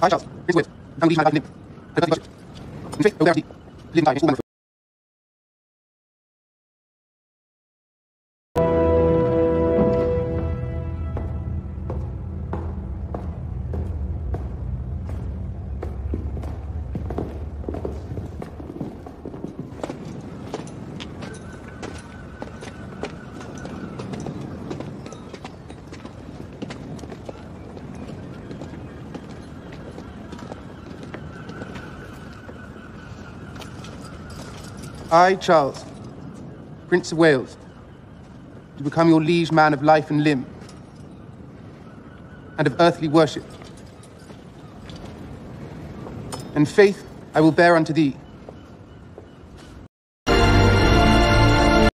I, Charles, Prince of Wales, am liege my life in limb, and earthly worship. In faith, I will bear unto thee, I, Charles, Prince of Wales, to become your liege man of life and limb, and of earthly worship. And faith I will bear unto thee,